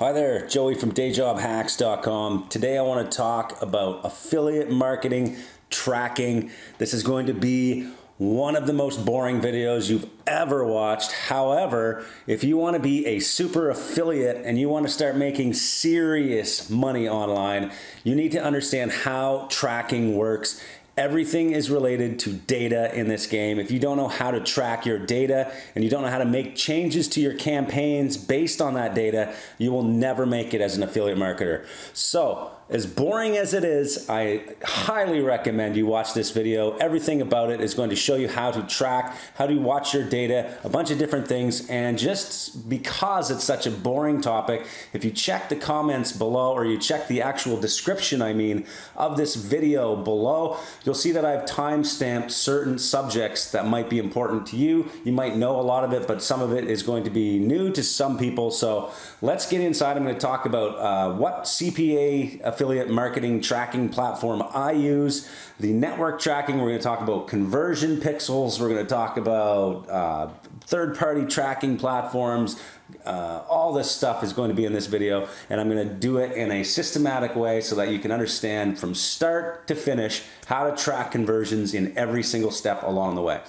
Hi there, Joey from dayjobhacks.com. Today I want to talk about affiliate marketing tracking. This is going to be one of the most boring videos you've ever watched. However, if you want to be a super affiliate and you want to start making serious money online, you need to understand how tracking works Everything is related to data in this game. If you don't know how to track your data and you don't know how to make changes to your campaigns based on that data, you will never make it as an affiliate marketer. So, as boring as it is, I highly recommend you watch this video. Everything about it is going to show you how to track, how to watch your data, a bunch of different things. And just because it's such a boring topic, if you check the comments below or you check the actual description, I mean, of this video below, you'll see that I've time-stamped certain subjects that might be important to you. You might know a lot of it, but some of it is going to be new to some people. So let's get inside. I'm going to talk about uh, what CPA affiliate marketing tracking platform I use, the network tracking. We're going to talk about conversion pixels. We're going to talk about uh, third party tracking platforms. Uh, all this stuff is going to be in this video, and I'm going to do it in a systematic way so that you can understand from start to finish how to track conversions in every single step along the way.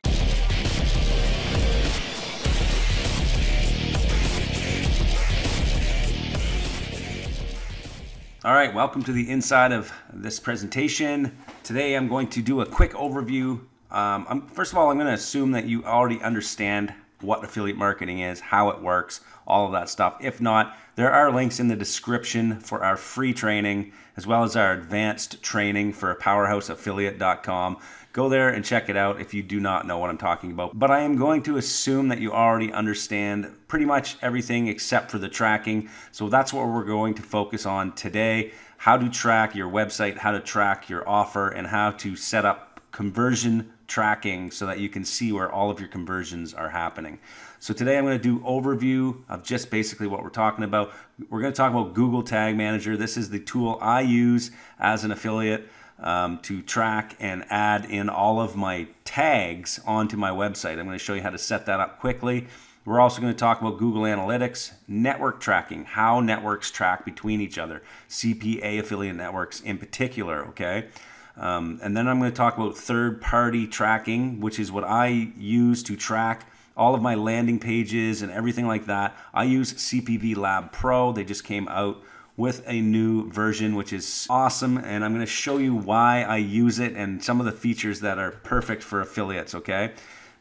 All right, welcome to the inside of this presentation. Today I'm going to do a quick overview. Um, first of all, I'm going to assume that you already understand what affiliate marketing is, how it works, all of that stuff. If not, there are links in the description for our free training as well as our advanced training for powerhouseaffiliate.com. Go there and check it out if you do not know what I'm talking about. But I am going to assume that you already understand pretty much everything except for the tracking. So that's what we're going to focus on today. How to track your website, how to track your offer, and how to set up conversion tracking so that you can see where all of your conversions are happening. So today I'm going to do overview of just basically what we're talking about. We're going to talk about Google Tag Manager. This is the tool I use as an affiliate um, to track and add in all of my tags onto my website. I'm going to show you how to set that up quickly. We're also going to talk about Google Analytics, network tracking, how networks track between each other, CPA affiliate networks in particular, okay? Um, and then I'm going to talk about third party tracking, which is what I use to track all of my landing pages and everything like that. I use CPV Lab Pro. They just came out with a new version, which is awesome. And I'm going to show you why I use it and some of the features that are perfect for affiliates, okay?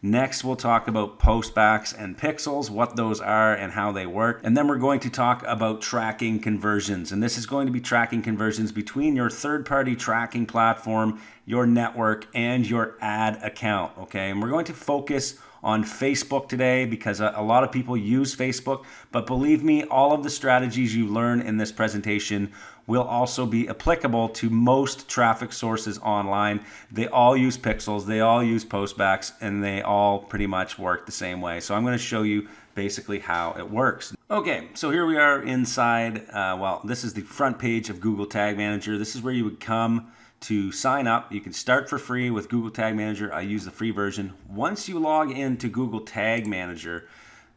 Next, we'll talk about postbacks and pixels, what those are and how they work. And then we're going to talk about tracking conversions. And this is going to be tracking conversions between your third-party tracking platform, your network, and your ad account, okay? And we're going to focus on Facebook today because a, a, lot of people use Facebook. But believe me, all of the strategies you learn in this presentation will also be applicable to most traffic sources online. They all use pixels, they all use postbacks, and they all pretty much work the same way. So I'm going to show you basically how it works. Okay, so here we are inside, uh, well, this is the front page of Google Tag Manager. This is where you would come to sign up. You can start for free with Google Tag Manager. I use the free version. Once you log into Google Tag Manager,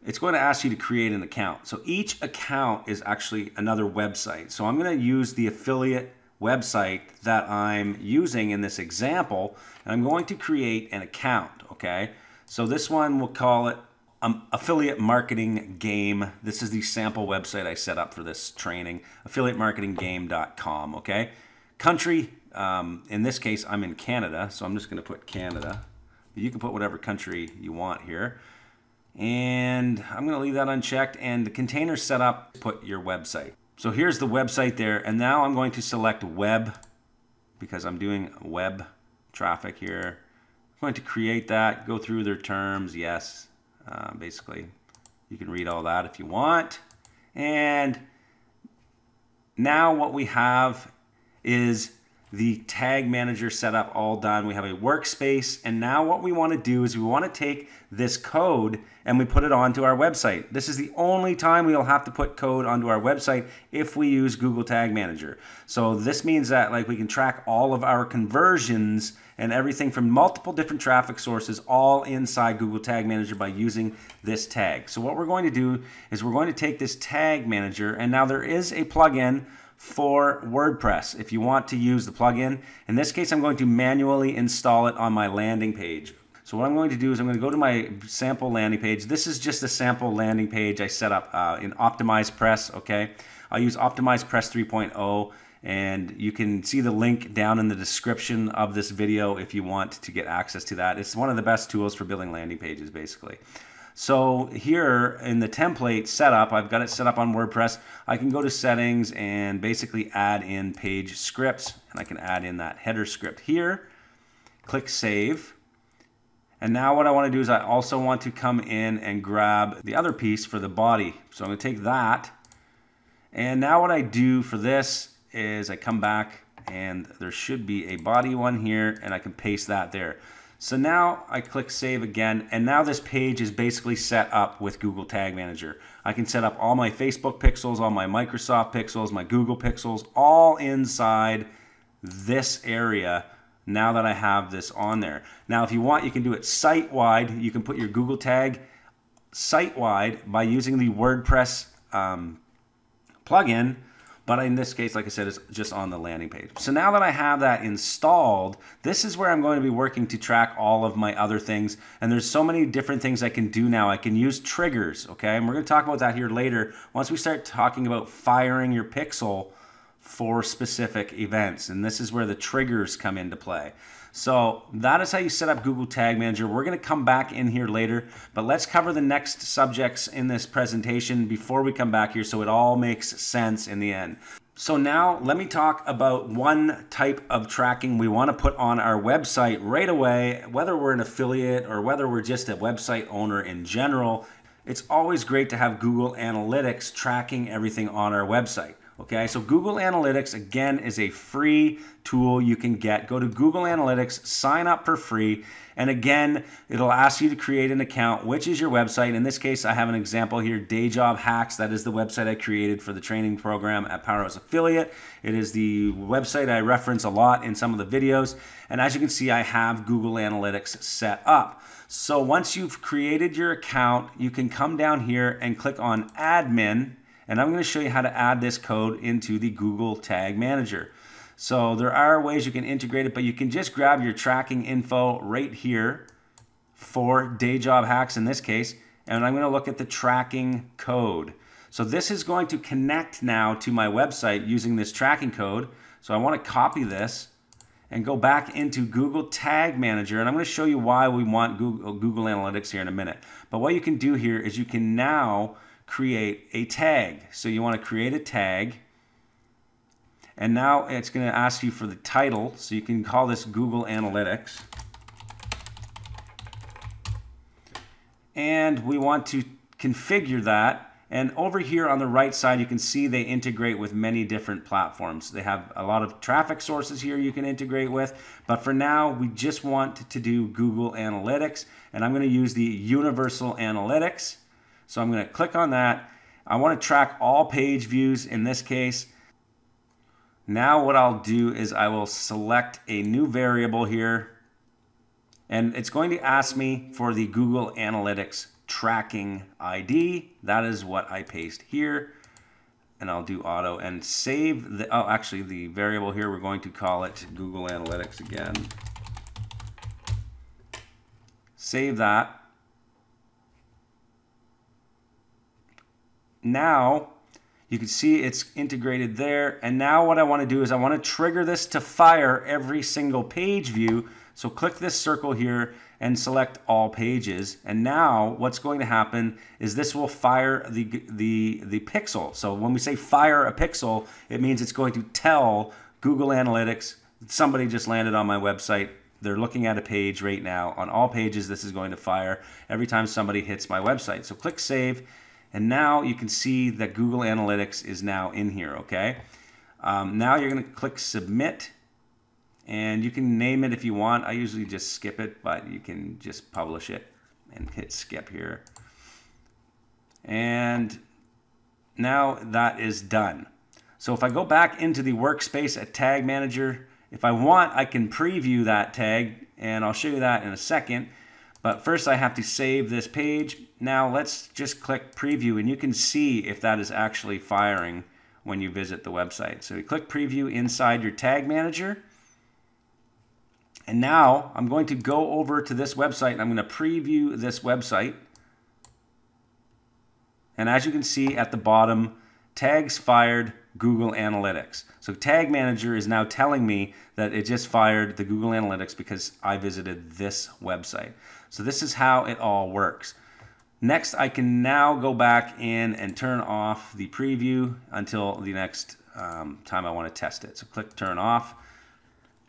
it's going to ask you to create an account. So each account is actually another website. So I'm going to use the affiliate website that I'm using in this example, and I'm going to create an account, okay? So this one, we'll call it um, affiliate marketing game. This is the sample website I set up for this training, affiliatemarketinggame.com, okay? Country, um, in this case, I'm in Canada, so I'm just going to put Canada. You can put whatever country you want here. And I'm going to leave that unchecked. And the container setup, put your website. So here's the website there. And now I'm going to select web because I'm doing web traffic here. I'm going to create that, go through their terms. Yes, uh, basically, you can read all that if you want. And now what we have is the tag manager setup all done. We have a workspace. And now what we want to do is we want to take this code and we put it onto our website. This is the only time we'll have to put code onto our website if we use Google Tag Manager. So this means that like we can track all of our conversions and everything from multiple different traffic sources all inside Google Tag Manager by using this tag. So what we're going to do is we're going to take this tag manager and now there is a plugin for WordPress if you want to use the plugin. In this case, I'm going to manually install it on my landing page. So what I'm going to do is I'm going to go to my sample landing page. This is just a sample landing page I set up uh, in Optimize Press, okay? I'll use Optimize Press 3.0 and you can see the link down in the description of this video if you want to get access to that. It's one of the best tools for building landing pages basically. So here in the template setup, I've got it set up on WordPress. I can go to settings and basically add in page scripts and I can add in that header script here. Click save. And now what I want to do is I also want to come in and grab the other piece for the body. So I'm going to take that. And now what I do for this is I come back and there should be a body one here and I can paste that there. So now I click save again, and now this page is basically set up with Google Tag Manager. I can set up all my Facebook pixels, all my Microsoft pixels, my Google pixels, all inside this area now that I have this on there. Now, if you want, you can do it site-wide. You can put your Google tag site-wide by using the WordPress um, plugin but in this case, like I said, it's just on the landing page. So now that I have that installed, this is where I'm going to be working to track all of my other things. And there's so many different things I can do now. I can use triggers, okay? And we're gonna talk about that here later once we start talking about firing your pixel for specific events. And this is where the triggers come into play. So that is how you set up Google Tag Manager. We're going to come back in here later, but let's cover the next subjects in this presentation before we come back here so it all makes sense in the end. So now let me talk about one type of tracking we want to put on our website right away, whether we're an affiliate or whether we're just a website owner in general. It's always great to have Google Analytics tracking everything on our website. Okay, so Google Analytics again is a free tool you can get. Go to Google Analytics, sign up for free, and again, it'll ask you to create an account, which is your website. In this case, I have an example here Day Job Hacks. That is the website I created for the training program at Powerhouse Affiliate. It is the website I reference a lot in some of the videos. And as you can see, I have Google Analytics set up. So once you've created your account, you can come down here and click on Admin and I'm going to show you how to add this code into the Google Tag Manager. So there are ways you can integrate it, but you can just grab your tracking info right here for day job hacks in this case, and I'm going to look at the tracking code. So this is going to connect now to my website using this tracking code. So I want to copy this and go back into Google Tag Manager. And I'm going to show you why we want Google, Google Analytics here in a minute. But what you can do here is you can now create a tag. So you want to create a tag. And now it's going to ask you for the title. So you can call this Google Analytics. And we want to configure that. And over here on the right side, you can see they integrate with many different platforms. They have a lot of traffic sources here you can integrate with. But for now, we just want to do Google Analytics. And I'm going to use the Universal Analytics. So I'm going to click on that. I want to track all page views in this case. Now what I'll do is I will select a new variable here and it's going to ask me for the Google Analytics tracking ID. That is what I paste here and I'll do auto and save the, oh actually the variable here we're going to call it Google Analytics again. Save that now you can see it's integrated there. And now what I want to do is I want to trigger this to fire every single page view. So click this circle here and select all pages. And now what's going to happen is this will fire the, the, the pixel. So when we say fire a pixel, it means it's going to tell Google Analytics, somebody just landed on my website. They're looking at a page right now. On all pages, this is going to fire every time somebody hits my website. So click save and now you can see that Google Analytics is now in here, okay? Um, now you're gonna click submit And you can name it if you want. I usually just skip it, but you can just publish it and hit skip here. And now that is done. So if I go back into the workspace at Tag Manager, if I want, I can preview that tag, and I'll show you that in a second. But first I have to save this page. Now let's just click preview, and you can see if that is actually firing when you visit the website. So you click preview inside your Tag Manager. And now I'm going to go over to this website and I'm going to preview this website. And as you can see at the bottom, tags fired Google Analytics. So Tag Manager is now telling me that it just fired the Google Analytics because I visited this website. So this is how it all works. Next, I can now go back in and turn off the preview until the next um, time I want to test it. So click turn off.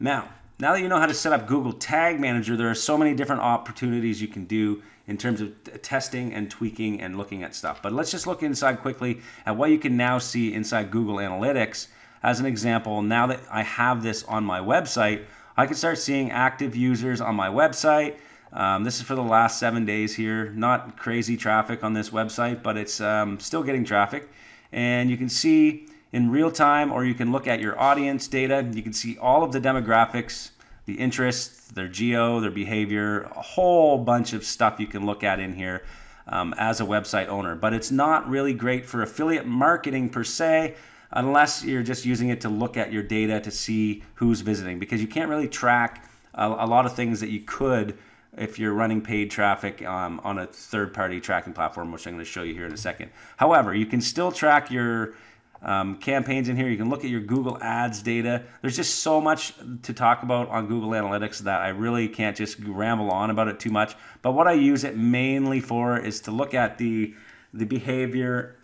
Now, now that you know how to set up Google Tag Manager, there are so many different opportunities you can do in terms of testing and tweaking and looking at stuff. But let's just look inside quickly at what you can now see inside Google Analytics. As an example, now that I have this on my website, I can start seeing active users on my website. Um, this is for the last seven days here. Not crazy traffic on this website, but it's um, still getting traffic. And you can see in real time, or you can look at your audience data. You can see all of the demographics, the interests, their geo, their behavior, a whole bunch of stuff you can look at in here um, as a website owner. But it's not really great for affiliate marketing per se, unless you're just using it to look at your data to see who's visiting, because you can't really track a, a lot of things that you could if you're running paid traffic um, on a third-party tracking platform, which I'm going to show you here in a second. However, you can still track your um, campaigns in here. You can look at your Google Ads data. There's just so much to talk about on Google Analytics that I really can't just ramble on about it too much. But what I use it mainly for is to look at the the behavior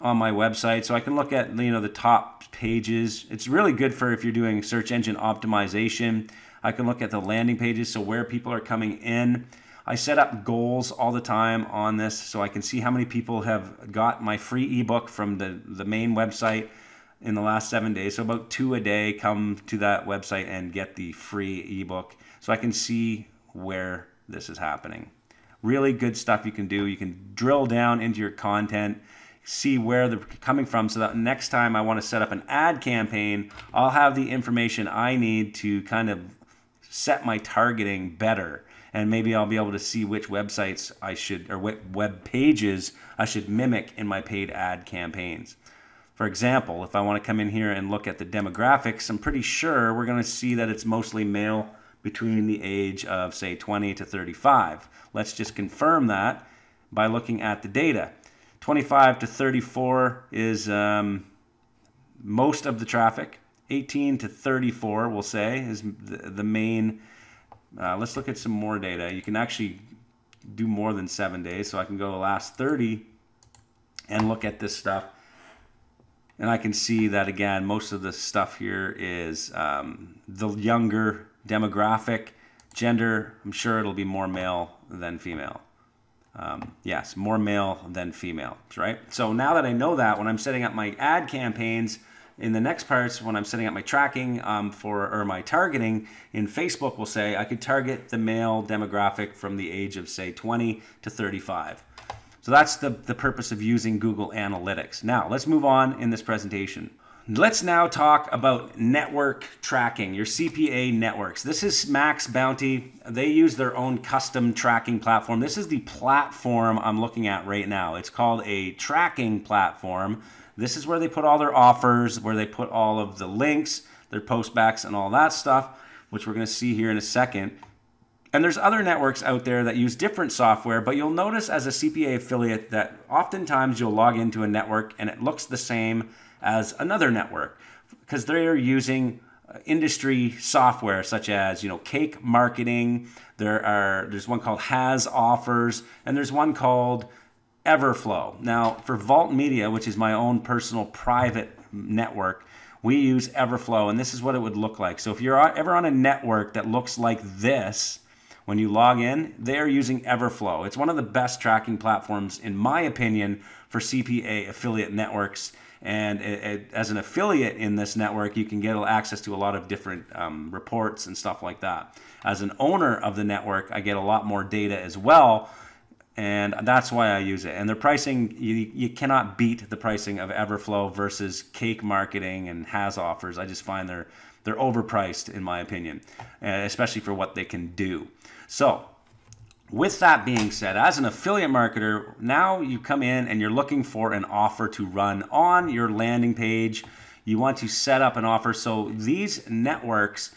on my website. So I can look at you know the top pages. It's really good for if you're doing search engine optimization. I can look at the landing pages, so where people are coming in. I set up goals all the time on this so I can see how many people have got my free ebook from the, the main website in the last seven days. So about two a day come to that website and get the free ebook so I can see where this is happening. Really good stuff you can do. You can drill down into your content, see where they're coming from so that next time I want to set up an ad campaign, I'll have the information I need to kind of set my targeting better and maybe I'll be able to see which websites I should or what web pages I should mimic in my paid ad campaigns. For example, if I want to come in here and look at the demographics, I'm pretty sure we're going to see that it's mostly male between the age of say 20 to 35. Let's just confirm that by looking at the data. 25 to 34 is um, most of the traffic. 18 to 34, we'll say, is the, the main uh, let's look at some more data. You can actually do more than seven days. So I can go the last 30 and look at this stuff. And I can see that again, most of the stuff here is um, the younger demographic, gender. I'm sure it'll be more male than female. Um, yes, more male than female, right? So now that I know that, when I'm setting up my ad campaigns, in the next parts, when I'm setting up my tracking um, for or my targeting in Facebook, will say I could target the male demographic from the age of say 20 to 35. So that's the, the purpose of using Google Analytics. Now let's move on in this presentation. Let's now talk about network tracking, your CPA networks. This is Max Bounty. They use their own custom tracking platform. This is the platform I'm looking at right now. It's called a tracking platform this is where they put all their offers, where they put all of the links, their postbacks, and all that stuff, which we're going to see here in a second. And there's other networks out there that use different software, but you'll notice as a CPA affiliate that oftentimes you'll log into a network and it looks the same as another network because they're using uh, industry software such as you know cake marketing there are there's one called has offers and there's one called Everflow. Now, for Vault Media, which is my own personal private network, we use Everflow, and this is what it would look like. So if you're ever on a network that looks like this, when you log in, they're using Everflow. It's one of the best tracking platforms, in my opinion, for CPA affiliate networks. And it, it, as an affiliate in this network, you can get access to a lot of different um, reports and stuff like that. As an owner of the network, I get a lot more data as well and that's why I use it. And their pricing, you, you cannot beat the pricing of Everflow versus Cake Marketing and Has Offers. I just find they're they're overpriced in my opinion, uh, especially for what they can do. So. With that being said, as an affiliate marketer, now you come in and you're looking for an offer to run on your landing page. You want to set up an offer. So these networks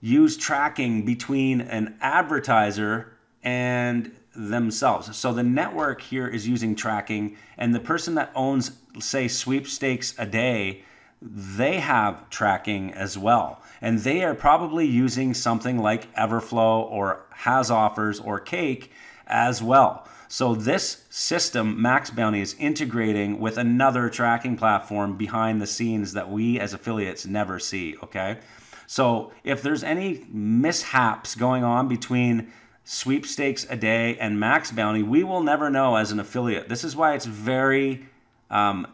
use tracking between an advertiser and themselves. So the network here is using tracking, and the person that owns, say, sweepstakes a day, they have tracking as well. And they are probably using something like Everflow or Has Offers or Cake as well. So this system, Max Bounty, is integrating with another tracking platform behind the scenes that we as affiliates never see, okay? So if there's any mishaps going on between sweepstakes a day and max bounty, we will never know as an affiliate. This is why it's very um,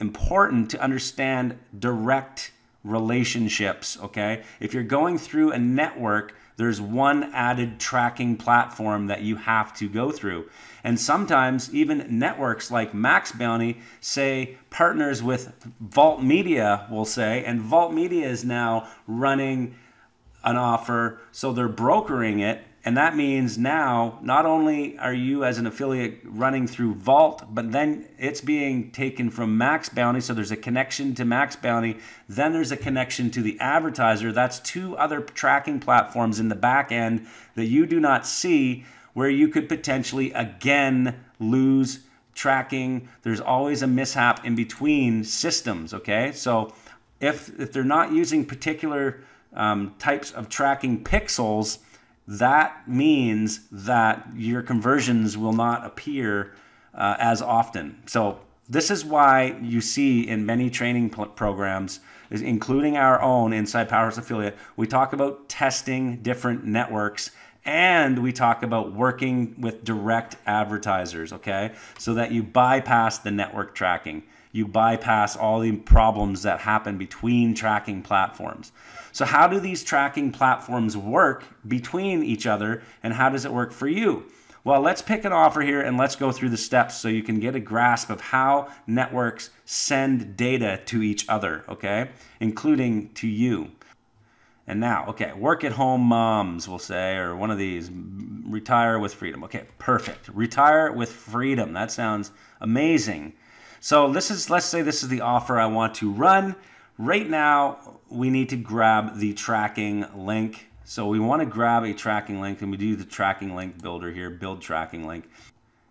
important to understand direct relationships. Okay. If you're going through a network, there's one added tracking platform that you have to go through. And sometimes even networks like Max Bounty say partners with Vault Media will say, and Vault Media is now running an offer, so they're brokering it and that means now not only are you as an affiliate running through Vault, but then it's being taken from Max Bounty. So there's a connection to Max Bounty. Then there's a connection to the advertiser. That's two other tracking platforms in the back end that you do not see where you could potentially again lose tracking. There's always a mishap in between systems. Okay. So if, if they're not using particular um, types of tracking pixels, that means that your conversions will not appear uh, as often. So this is why you see in many training programs, including our own inside Powerhouse Affiliate, we talk about testing different networks and we talk about working with direct advertisers, okay? So that you bypass the network tracking. You bypass all the problems that happen between tracking platforms. So, how do these tracking platforms work between each other, and how does it work for you? Well, let's pick an offer here and let's go through the steps so you can get a grasp of how networks send data to each other, okay, including to you. And now, okay, work at home moms, we'll say, or one of these, retire with freedom. Okay, perfect. Retire with freedom. That sounds amazing. So this is, let's say this is the offer I want to run. Right now, we need to grab the tracking link. So we want to grab a tracking link and we do the tracking link builder here, build tracking link,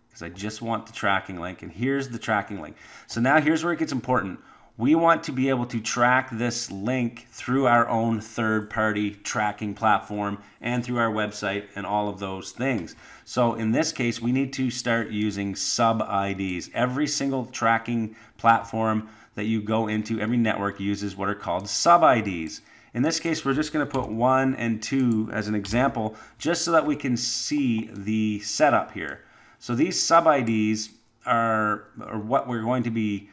because I just want the tracking link. And here's the tracking link. So now here's where it gets important. We want to be able to track this link through our own third party tracking platform and through our website and all of those things. So in this case, we need to start using sub IDs. Every single tracking platform that you go into, every network uses what are called sub IDs. In this case, we're just going to put one and two as an example, just so that we can see the setup here. So these sub IDs are, are what we're going to be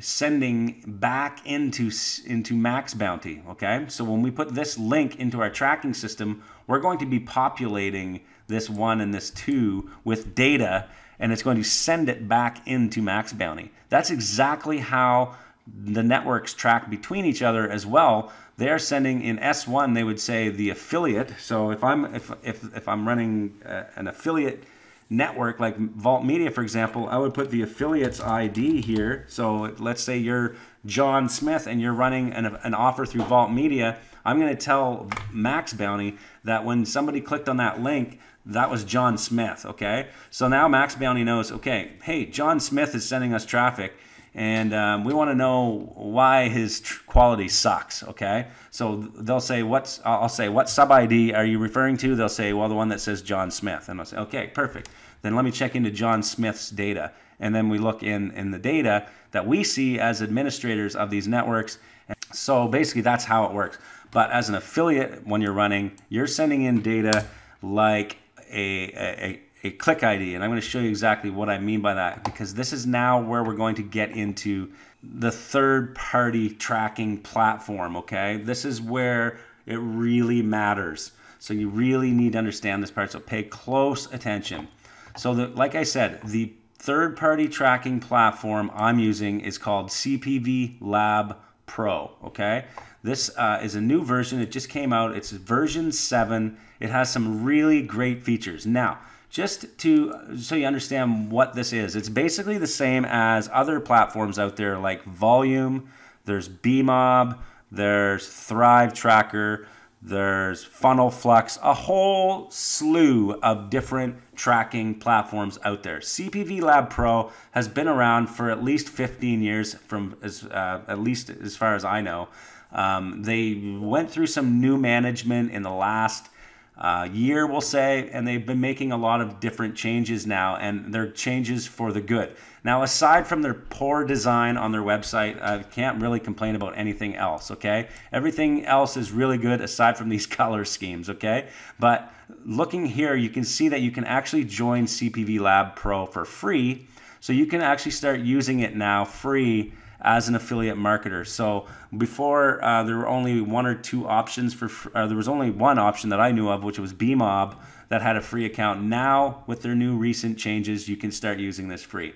sending back into into max bounty okay so when we put this link into our tracking system we're going to be populating this one and this two with data and it's going to send it back into max bounty that's exactly how the networks track between each other as well. They're sending in S1, they would say the affiliate. So if I'm if if, if I'm running uh, an affiliate network like Vault Media, for example, I would put the affiliate's ID here. So let's say you're John Smith and you're running an, an offer through Vault Media. I'm going to tell Max Bounty that when somebody clicked on that link, that was John Smith. Okay. So now Max Bounty knows, okay, hey, John Smith is sending us traffic and um, we want to know why his quality sucks. Okay, so they'll say, "What's?" I'll say, "What sub ID are you referring to?" They'll say, "Well, the one that says John Smith," and I'll say, "Okay, perfect." Then let me check into John Smith's data, and then we look in in the data that we see as administrators of these networks. So basically, that's how it works. But as an affiliate, when you're running, you're sending in data like a, a, a click ID. And I'm going to show you exactly what I mean by that because this is now where we're going to get into the third party tracking platform, okay? This is where it really matters. So you really need to understand this part. So pay close attention. So the, like I said, the third party tracking platform I'm using is called CPV Lab Pro, okay? This uh, is a new version. It just came out. It's version 7. It has some really great features. Now, just to so you understand what this is, it's basically the same as other platforms out there like Voluum, there's BeMob, there's Thrive Tracker, there's Funnel Flux, a whole slew of different tracking platforms out there. CPV Lab Pro has been around for at least 15 years, from as uh, at least as far as I know. Um, they went through some new management in the last uh, year, we'll say, and they've been making a lot of different changes now, and they're changes for the good. Now, aside from their poor design on their website, I can't really complain about anything else, okay? Everything else is really good aside from these color schemes, okay? But looking here, you can see that you can actually join CPV Lab Pro for free. So you can actually start using it now free as an affiliate marketer. So before uh, there were only one or two options for, uh, there was only one option that I knew of, which was BeMob that had a free account. Now with their new recent changes, you can start using this free.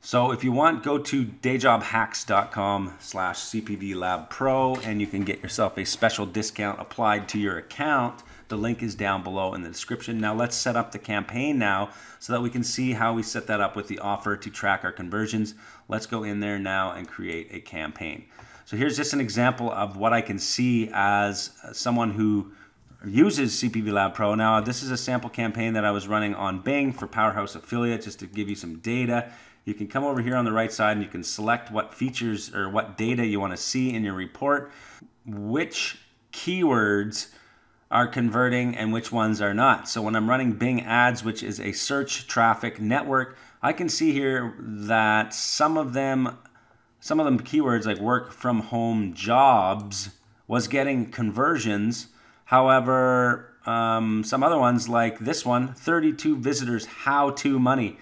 So if you want, go to dayjobhacks.com slash CPV Lab Pro and you can get yourself a special discount applied to your account. The link is down below in the description. Now let's set up the campaign now so that we can see how we set that up with the offer to track our conversions. Let's go in there now and create a campaign. So here's just an example of what I can see as someone who uses CPV Lab Pro. Now this is a sample campaign that I was running on Bing for Powerhouse Affiliate just to give you some data. You can come over here on the right side and you can select what features or what data you want to see in your report, which keywords are converting and which ones are not. So when I'm running Bing ads, which is a search traffic network, I can see here that some of them, some of them keywords like work from home jobs was getting conversions. However, um, some other ones like this one, 32 visitors, how to money.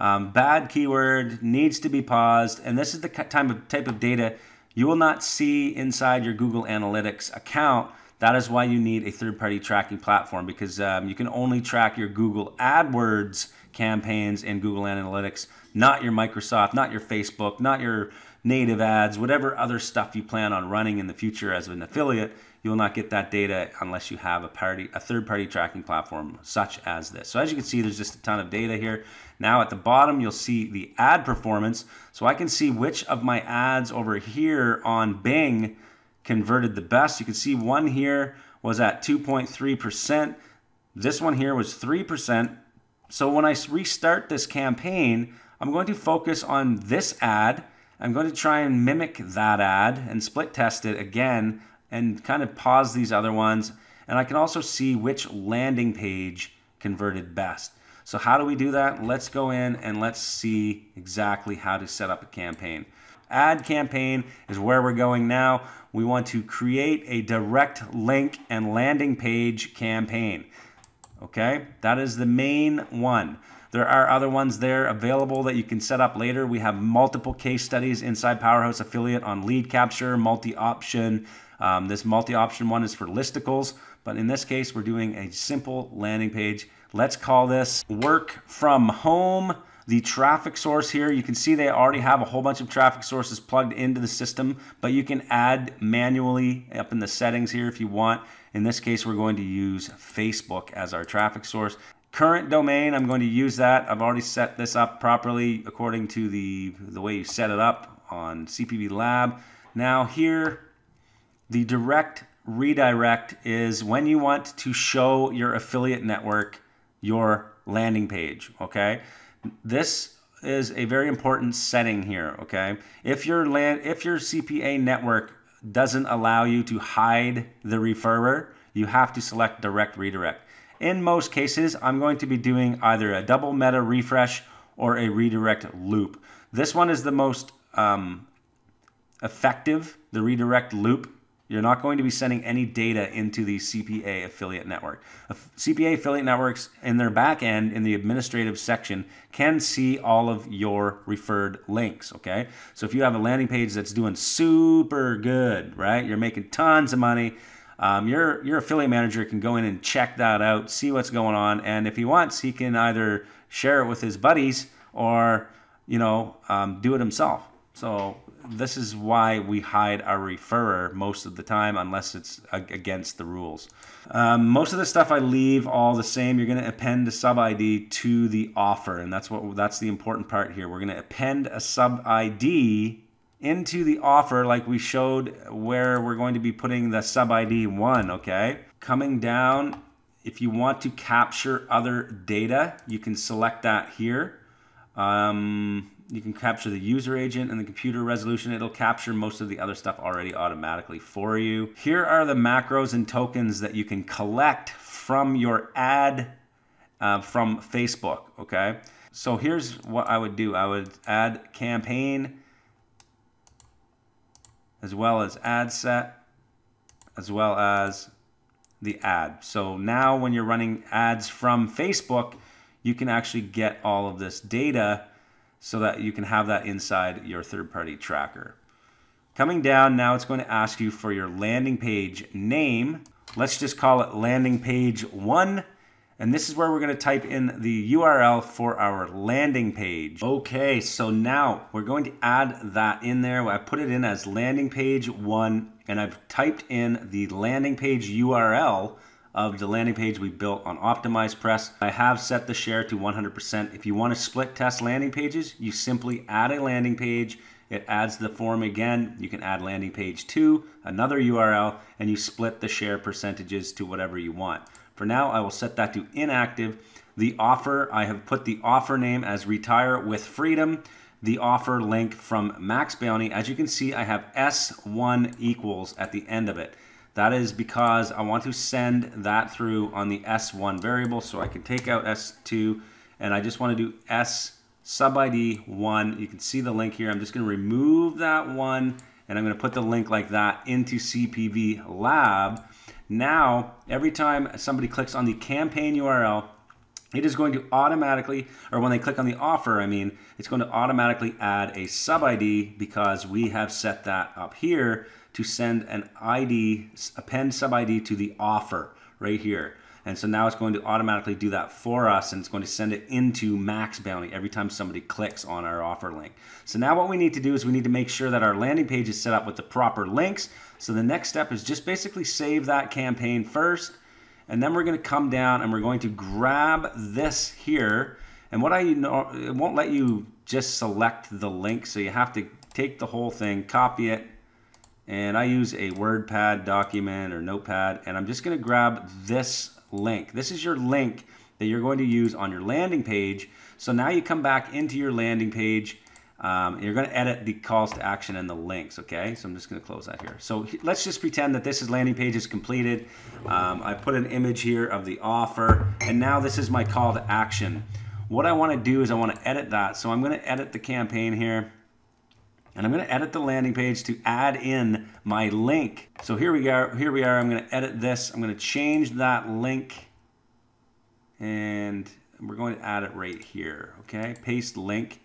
Um, bad keyword needs to be paused. And this is the type of, type of data you will not see inside your Google Analytics account that is why you need a third party tracking platform because um, you can only track your Google AdWords campaigns in Google Analytics, not your Microsoft, not your Facebook, not your native ads, whatever other stuff you plan on running in the future as an affiliate. You will not get that data unless you have a party, a third party tracking platform such as this. So as you can see, there's just a ton of data here. Now at the bottom, you'll see the ad performance. So I can see which of my ads over here on Bing converted the best. You can see one here was at 2.3%. This one here was 3%. So when I restart this campaign, I'm going to focus on this ad. I'm going to try and mimic that ad and split test it again and kind of pause these other ones. And I can also see which landing page converted best. So how do we do that? Let's go in and let's see exactly how to set up a campaign. Ad campaign is where we're going now. We want to create a direct link and landing page campaign. Okay, that is the main one. There are other ones there available that you can set up later. We have multiple case studies inside Powerhouse Affiliate on lead capture, multi-option. Um, this multi-option one is for listicles, but in this case, we're doing a simple landing page. Let's call this work from home the traffic source here, you can see they already have a whole bunch of traffic sources plugged into the system, but you can add manually up in the settings here if you want. In this case, we're going to use Facebook as our traffic source. Current domain, I'm going to use that. I've already set this up properly according to the, the way you set it up on CPV Lab. Now here, the direct redirect is when you want to show your affiliate network your landing page, okay? This is a very important setting here, okay? If your land if your CPA network doesn't allow you to hide the referrer, you have to select direct redirect. In most cases, I'm going to be doing either a double meta refresh or a redirect loop. This one is the most um, effective, the redirect loop You're not going to be sending any data into the CPA affiliate network. CPA affiliate networks in their back end in the administrative section can see all of your referred links, okay? So if you have a landing page that's doing super good, right? You're making tons of money. Um, your your affiliate manager can go in and check that out, see what's going on, and if he wants, he can either share it with his buddies or you know um, do it himself. So this is why we hide our referrer most of the time unless it's against the rules. Um, most of the stuff I leave all the same. You're going to append a sub ID to the offer, and that's what that's the important part here. We're going to append a sub ID into the offer like we showed where we're going to be putting the sub ID one. Okay, coming down. If you want to capture other data, you can select that here. Um, you can capture the user agent and the computer resolution. It'll capture most of the other stuff already automatically for you. Here are the macros and tokens that you can collect from your ad uh, from Facebook, okay? So here's what I would do. I would add campaign as well as ad set as well as the ad. So now when you're running ads from Facebook, you can actually get all of this data so that you can have that inside your third-party tracker. Coming down, now it's going to ask you for your landing page name. Let's just call it landing page one. And this is where we're going to type in the URL for our landing page. Okay, so now we're going to add that in there. I put it in as landing page one, and I've typed in the landing page URL of the landing page we built on OptimizePress. I have set the share to 100%. If you want to split test landing pages, you simply add a landing page. It adds the form again. You can add landing page two, another URL, and you split the share percentages to whatever you want. For now, I will set that to inactive. The offer, I have put the offer name as retire with freedom. The offer link from Max Bounty. As you can see, I have S1 equals at the end of it. That is because I want to send that through on the S1 variable. So I can take out S2 and I just want to do S sub ID 1. You can see the link here. I'm just going to remove that one and I'm going to put the link like that into CPV Lab. Now, every time somebody clicks on the campaign URL, it is going to automatically, or when they click on the offer, I mean, it's going to automatically add a sub ID because we have set that up here to send an ID, append sub ID to the offer right here. And so now it's going to automatically do that for us and it's going to send it into Max Bounty every time somebody clicks on our offer link. So now what we need to do is we need to make sure that our landing page is set up with the proper links. So the next step is just basically save that campaign first. And then we're going to come down and we're going to grab this here. And what I know, it won't let you just select the link. So you have to take the whole thing, copy it, and I use a WordPad document or Notepad, and I'm just going to grab this link. This is your link that you're going to use on your landing page. So now you come back into your landing page. Um, you're going to edit the calls to action and the links, okay? So I'm just going to close that here. So let's just pretend that this is landing page is completed. Um, I put an image here of the offer, and now this is my call to action. What I want to do is I want to edit that. So I'm going to edit the campaign here. And I'm going to edit the landing page to add in my link. So here we are. Here we are. I'm going to edit this. I'm going to change that link. And we're going to add it right here. Okay. Paste link.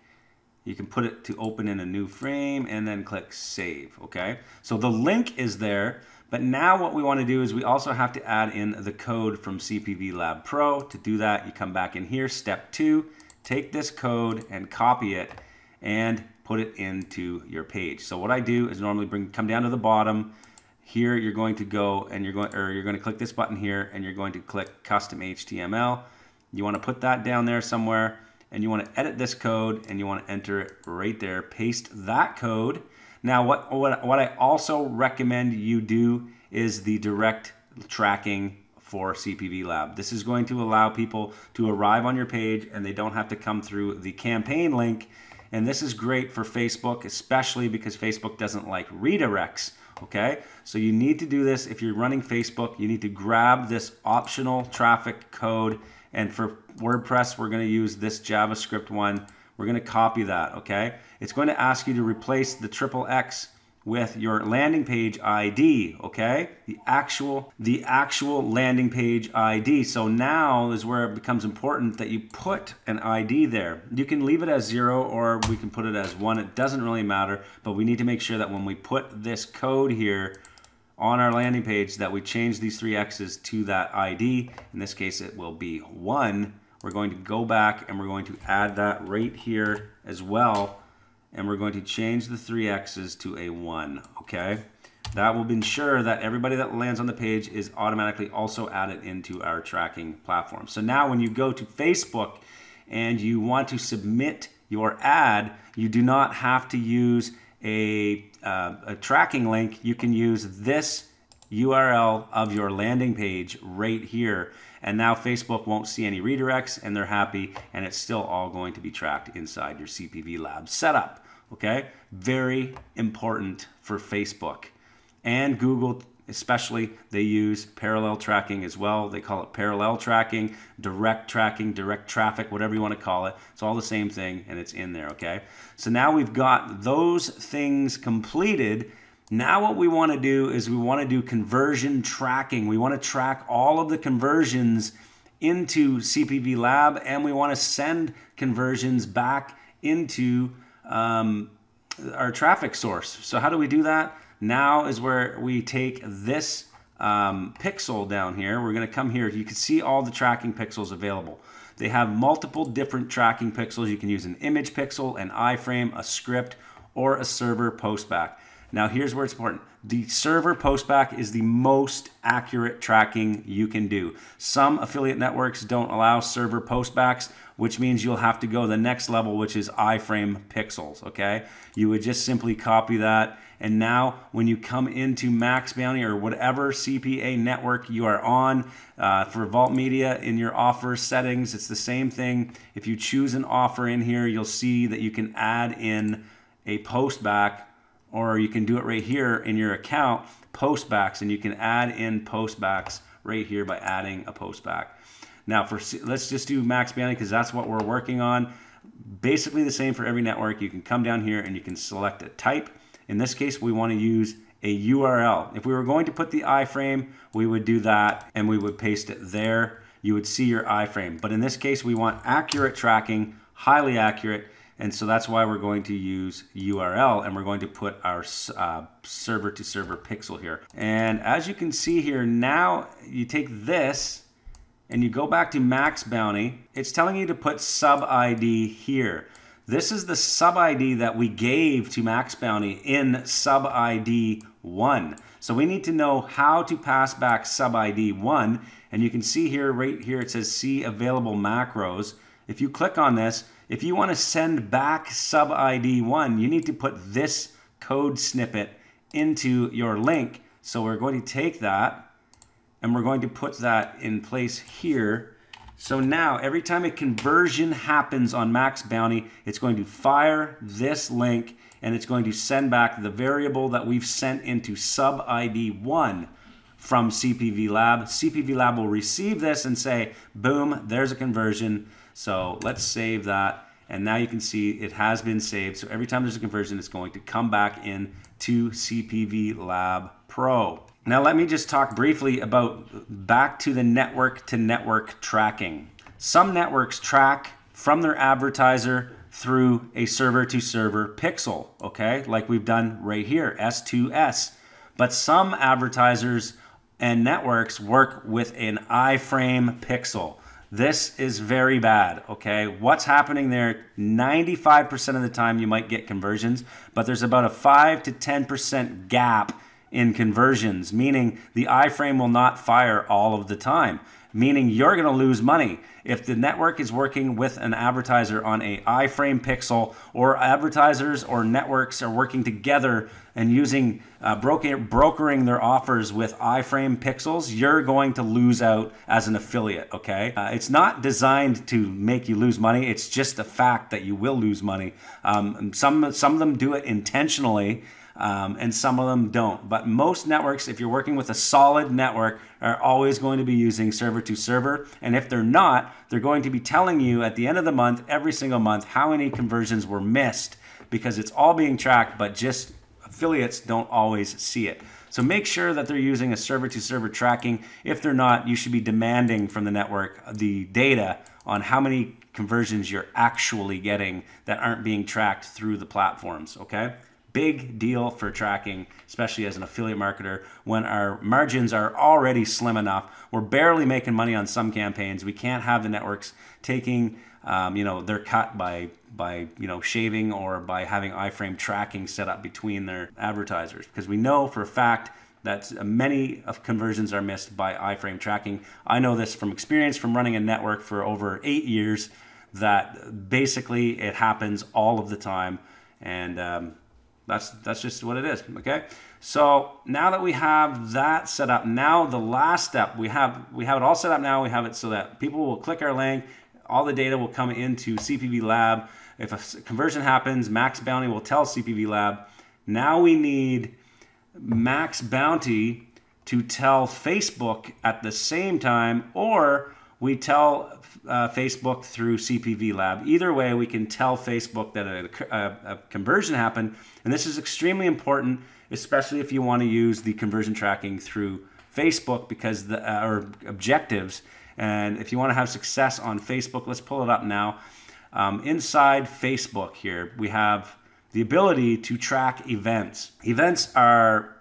You can put it to open in a new frame and then click save. Okay. So the link is there. But now what we want to do is we also have to add in the code from CPV Lab Pro. To do that, you come back in here, step two, take this code and copy it and put it into your page. So what I do is normally bring come down to the bottom. Here you're going to go and you're going or you're going to click this button here and you're going to click custom HTML. You want to put that down there somewhere and you want to edit this code and you want to enter it right there. Paste that code. Now what what what I also recommend you do is the direct tracking for CPV Lab. This is going to allow people to arrive on your page and they don't have to come through the campaign link and this is great for Facebook, especially because Facebook doesn't like redirects. Okay, so you need to do this if you're running Facebook. You need to grab this optional traffic code. And for WordPress, we're going to use this JavaScript one. We're going to copy that. Okay, it's going to ask you to replace the triple X with your landing page ID, okay? The actual the actual landing page ID. So now is where it becomes important that you put an ID there. You can leave it as 0 or we can put it as 1. It doesn't really matter, but we need to make sure that when we put this code here on our landing page that we change these three X's to that ID. In this case, it will be 1. We're going to go back and we're going to add that right here as well and we're going to change the three X's to a one, okay? That will ensure that everybody that lands on the page is automatically also added into our tracking platform. So now when you go to Facebook and you want to submit your ad, you do not have to use a, uh, a tracking link. You can use this URL of your landing page right here. And now Facebook won't see any redirects and they're happy and it's still all going to be tracked inside your CPV Lab setup okay? Very important for Facebook. And Google, especially, they use parallel tracking as well. They call it parallel tracking, direct tracking, direct traffic, whatever you want to call it. It's all the same thing and it's in there, okay? So now we've got those things completed. Now what we want to do is we want to do conversion tracking. We want to track all of the conversions into CPV Lab and we want to send conversions back into um, our traffic source. So how do we do that? Now is where we take this um, pixel down here. We're going to come here. You can see all the tracking pixels available. They have multiple different tracking pixels. You can use an image pixel, an iframe, a script, or a server postback. Now here's where it's important. The server postback is the most accurate tracking you can do. Some affiliate networks don't allow server postbacks, which means you'll have to go the next level, which is iframe pixels, okay? You would just simply copy that. And now when you come into Max Bounty or whatever CPA network you are on, uh, for Vault Media in your offer settings, it's the same thing. If you choose an offer in here, you'll see that you can add in a postback or you can do it right here in your account, post postbacks, and you can add in postbacks right here by adding a postback. Now, for let's just do max bounty because that's what we're working on. Basically the same for every network. You can come down here and you can select a type. In this case, we want to use a URL. If we were going to put the iframe, we would do that and we would paste it there. You would see your iframe. But in this case, we want accurate tracking, highly accurate. And so that's why we're going to use URL and we're going to put our uh, server to server pixel here. And as you can see here, now you take this and you go back to max bounty, it's telling you to put sub ID here. This is the sub ID that we gave to max bounty in sub ID 1. So we need to know how to pass back sub ID 1. And you can see here, right here, it says see available macros. If you click on this, if you want to send back sub ID 1, you need to put this code snippet into your link. So we're going to take that and we're going to put that in place here. So now every time a conversion happens on Max Bounty, it's going to fire this link and it's going to send back the variable that we've sent into sub ID 1 from CPV Lab. CPV Lab will receive this and say, boom, there's a conversion. So let's save that. And now you can see it has been saved. So every time there's a conversion, it's going to come back in to CPV Lab Pro. Now let me just talk briefly about back to the network to network tracking. Some networks track from their advertiser through a server to server pixel, okay? Like we've done right here, S2S. But some advertisers and networks work with an iframe pixel. This is very bad, okay? What's happening there, 95% of the time you might get conversions, but there's about a 5 to 10% gap in conversions, meaning the iframe will not fire all of the time, meaning you're going to lose money. If the network is working with an advertiser on a iframe pixel or advertisers or networks are working together and using uh, brokering their offers with iframe pixels, you're going to lose out as an affiliate, okay? Uh, it's not designed to make you lose money. It's just a fact that you will lose money. Um, some, some of them do it intentionally um, and some of them don't. But most networks, if you're working with a solid network, are always going to be using server to server. And if they're not, they're going to be telling you at the end of the month, every single month, how many conversions were missed because it's all being tracked, but just affiliates don't always see it. So make sure that they're using a server to server tracking. If they're not, you should be demanding from the network the data on how many conversions you're actually getting that aren't being tracked through the platforms, okay? Big deal for tracking, especially as an affiliate marketer, when our margins are already slim enough. We're barely making money on some campaigns. We can't have the networks taking, um, you know, their cut by by you know shaving or by having iframe tracking set up between their advertisers because we know for a fact that many of conversions are missed by iframe tracking. I know this from experience from running a network for over eight years that basically it happens all of the time and um, that's that's just what it is okay? So now that we have that set up now the last step we have we have it all set up now we have it so that people will click our link all the data will come into cpv lab. If a conversion happens max bounty will tell cpv lab. Now we need max bounty to tell facebook at the same time or we tell uh, Facebook through CPV Lab. Either way, we can tell Facebook that a, a, a, conversion happened. And this is extremely important, especially if you want to use the conversion tracking through Facebook because the uh, or objectives. And if you want to have success on Facebook, let's pull it up now. Um, inside Facebook here, we have the ability to track events. Events are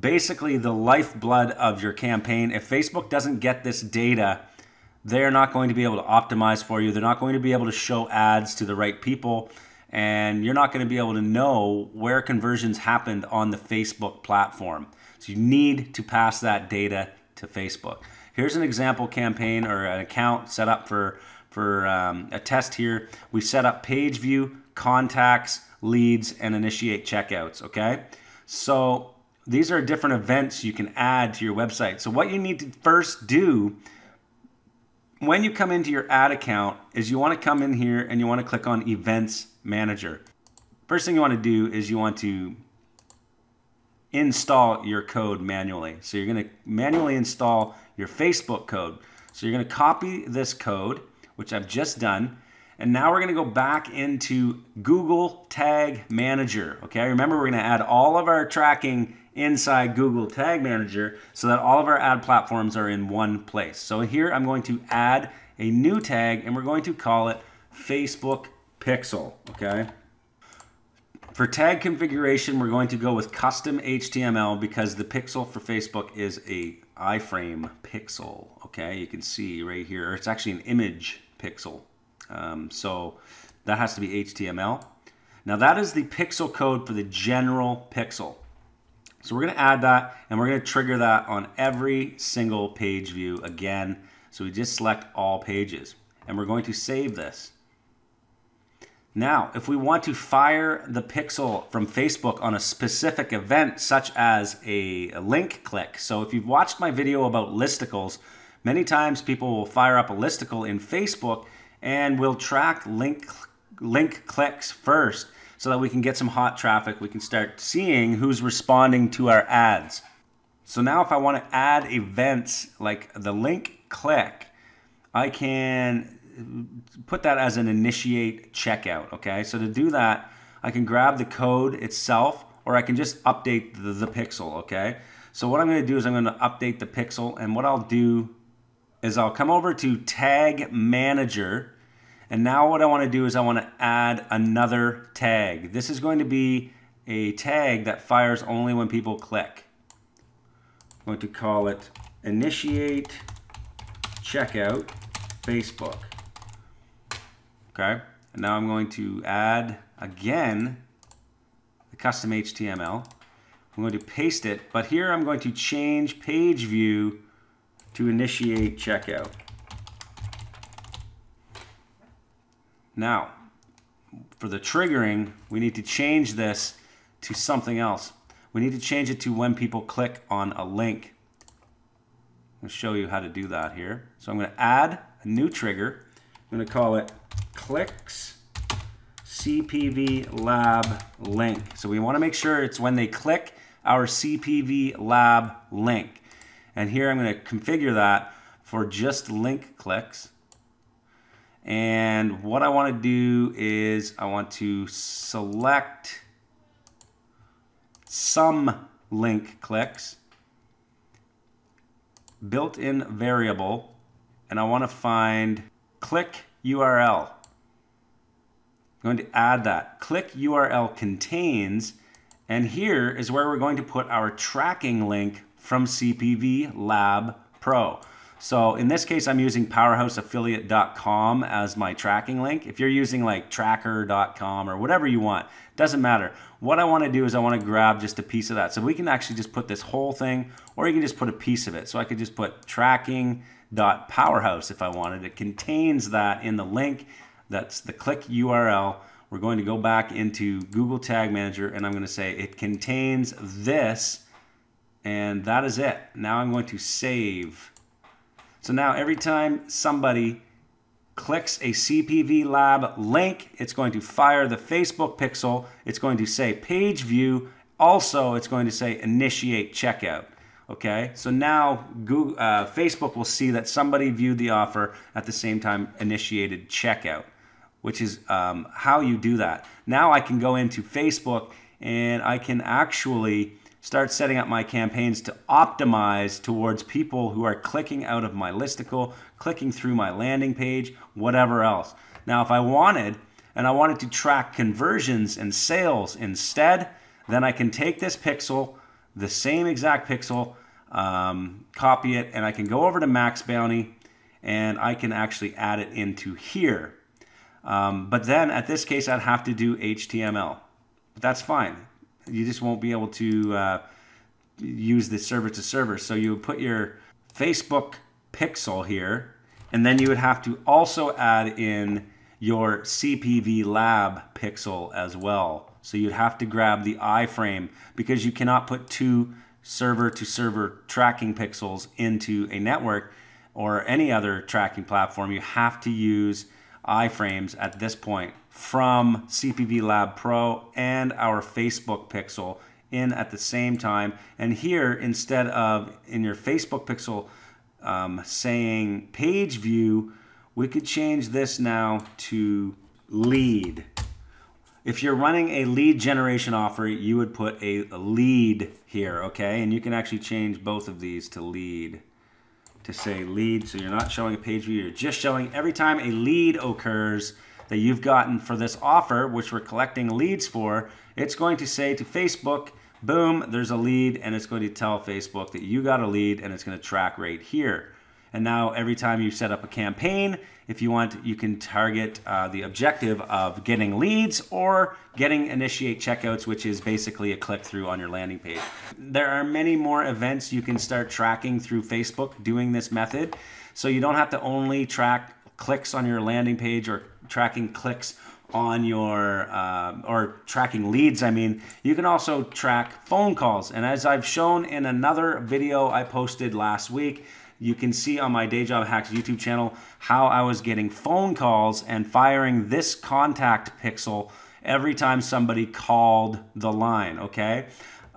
basically the lifeblood of your campaign. If Facebook doesn't get this data, they're not going to be able to optimize for you. They're not going to be able to show ads to the right people. And you're not going to be able to know where conversions happened on the Facebook platform. So you need to pass that data to Facebook. Here's an example campaign or an account set up for, for um, a test here. We set up page view, contacts, leads, and initiate checkouts, okay? So these are different events you can add to your website. So what you need to first do when you come into your ad account is you want to come in here and you want to click on events manager. First thing you want to do is you want to install your code manually. So you're going to manually install your Facebook code. So you're going to copy this code, which I've just done. And now we're going to go back into Google Tag Manager. Okay, remember we're going to add all of our tracking inside Google Tag Manager so that all of our ad platforms are in one place. So here I'm going to add a new tag and we're going to call it Facebook Pixel, okay? For tag configuration, we're going to go with custom HTML because the pixel for Facebook is a iframe pixel, okay? You can see right here, it's actually an image pixel. Um, so that has to be HTML. Now that is the pixel code for the general pixel. So we're going to add that and we're going to trigger that on every single page view again. So we just select all pages and we're going to save this. Now, if we want to fire the pixel from Facebook on a specific event, such as a, link click. So if you've watched my video about listicles, many times people will fire up a listicle in Facebook and will track link, link clicks first so that we can get some hot traffic. We can start seeing who's responding to our ads. So now if I want to add events like the link click, I can put that as an initiate checkout, okay? So to do that, I can grab the code itself or I can just update the, the pixel, okay? So what I'm gonna do is I'm gonna update the pixel and what I'll do is I'll come over to tag manager and now what I want to do is I want to add another tag. This is going to be a tag that fires only when people click. I'm going to call it initiate checkout Facebook. Okay, and now I'm going to add again the custom HTML. I'm going to paste it, but here I'm going to change page view to initiate checkout. Now, for the triggering, we need to change this to something else. We need to change it to when people click on a link. I'm going to show you how to do that here. So I'm going to add a new trigger. I'm going to call it clicks CPV lab link. So we want to make sure it's when they click our CPV lab link. And here I'm going to configure that for just link clicks. And what I want to do is I want to select some link clicks, built-in variable, and I want to find click URL. I'm going to add that. Click URL contains, and here is where we're going to put our tracking link from CPV Lab Pro. So in this case, I'm using powerhouseaffiliate.com as my tracking link. If you're using like tracker.com or whatever you want, doesn't matter. What I want to do is I want to grab just a piece of that. So we can actually just put this whole thing, or you can just put a piece of it. So I could just put tracking.powerhouse if I wanted. It contains that in the link. That's the click URL. We're going to go back into Google Tag Manager and I'm going to say it contains this and that is it. Now I'm going to save so now every time somebody clicks a CPV Lab link, it's going to fire the Facebook pixel. It's going to say page view. Also, it's going to say initiate checkout. Okay, so now Google, uh, Facebook will see that somebody viewed the offer at the same time initiated checkout, which is um, how you do that. Now I can go into Facebook and I can actually start setting up my campaigns to optimize towards people who are clicking out of my listicle, clicking through my landing page, whatever else. Now, if I wanted, and I wanted to track conversions and sales instead, then I can take this pixel, the same exact pixel, um, copy it, and I can go over to Max Bounty and I can actually add it into here. Um, but then at this case, I'd have to do HTML. But that's fine you just won't be able to uh, use the server to server. So you would put your Facebook pixel here, and then you would have to also add in your CPV lab pixel as well. So you'd have to grab the iframe because you cannot put two server to server tracking pixels into a network or any other tracking platform. You have to use iframes at this point from CPV Lab Pro and our Facebook Pixel in at the same time. And here, instead of in your Facebook Pixel um, saying page view, we could change this now to lead. If you're running a lead generation offer, you would put a lead here, okay? And you can actually change both of these to lead to say lead. So you're not showing a page view, you're just showing every time a lead occurs that you've gotten for this offer, which we're collecting leads for, it's going to say to Facebook, boom, there's a lead, and it's going to tell Facebook that you got a lead, and it's going to track right here. And now every time you set up a campaign, if you want, you can target uh, the objective of getting leads or getting initiate checkouts, which is basically a click through on your landing page. There are many more events you can start tracking through Facebook doing this method. So you don't have to only track clicks on your landing page or tracking clicks on your uh, or tracking leads i mean you can also track phone calls. And as i've shown in another video i posted last week you can see on my day job hacks youtube channel how i was getting phone calls and firing this contact pixel every time somebody called the line okay?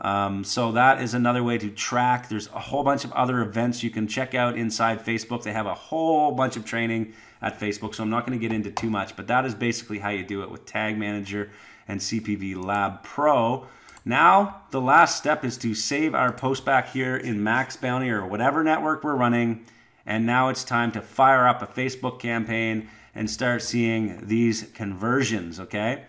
Um, so that is another way to track. There's a whole bunch of other events you can check out inside facebook. They have a whole bunch of training at Facebook. So I'm not going to get into too much, but that is basically how you do it with Tag Manager and CPV Lab Pro. Now, the last step is to save our post back here in Max Bounty or whatever network we're running. And now it's time to fire up a Facebook campaign and start seeing these conversions, okay?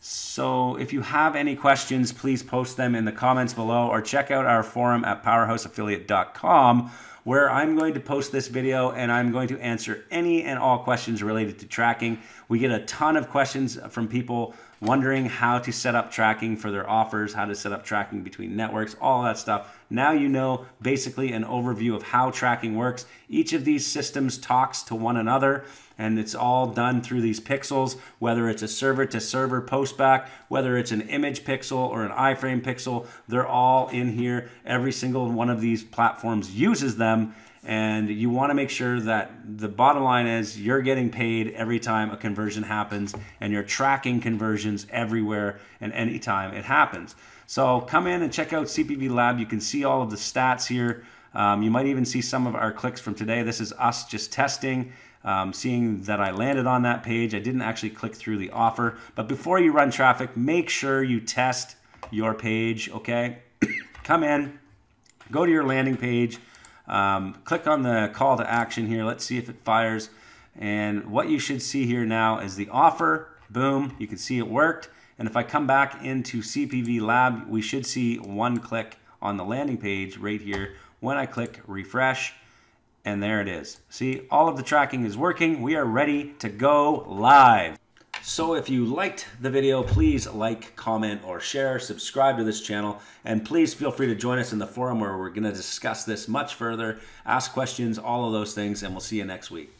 So if you have any questions, please post them in the comments below or check out our forum at powerhouseaffiliate.com where I'm going to post this video and I'm going to answer any and all questions related to tracking. We get a ton of questions from people wondering how to set up tracking for their offers, how to set up tracking between networks, all that stuff. Now you know basically an overview of how tracking works. Each of these systems talks to one another and it's all done through these pixels, whether it's a server to server postback, whether it's an image pixel or an iframe pixel, they're all in here. Every single one of these platforms uses them and you want to make sure that the bottom line is you're getting paid every time a conversion happens and you're tracking conversions everywhere and anytime it happens. So come in and check out CPV Lab. You can see all of the stats here. Um, you might even see some of our clicks from today. This is us just testing, um, seeing that I landed on that page. I didn't actually click through the offer. But before you run traffic, make sure you test your page, okay? Come in, go to your landing page, um, click on the call to action here. Let's see if it fires. And what you should see here now is the offer. Boom, you can see it worked. And if I come back into CPV Lab, we should see one click on the landing page right here when I click refresh. And there it is. See, all of the tracking is working. We are ready to go live. So if you liked the video, please like, comment, or share, subscribe to this channel, and please feel free to join us in the forum where we're gonna discuss this much further, ask questions, all of those things, and we'll see you next week.